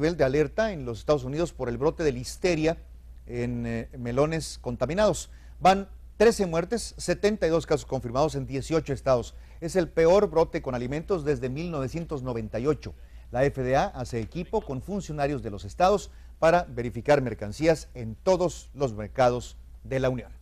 nivel de alerta en los Estados Unidos por el brote de listeria en eh, melones contaminados. Van 13 muertes, 72 casos confirmados en 18 estados. Es el peor brote con alimentos desde 1998. La FDA hace equipo con funcionarios de los estados para verificar mercancías en todos los mercados de la Unión.